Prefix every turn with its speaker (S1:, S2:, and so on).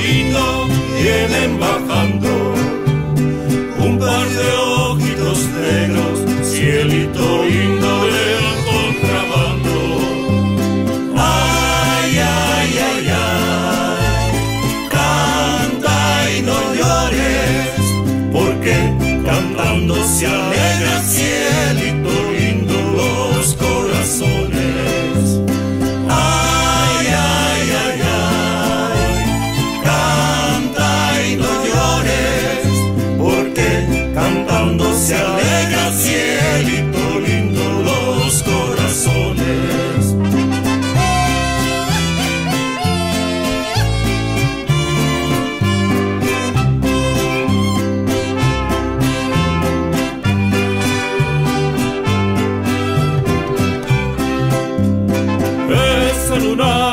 S1: vienen bajando un par de ojitos negros, cielito lindo del contrabando. Ay, ay, ay, ay, canta y no llores, porque cantando se alegra cielito lunar.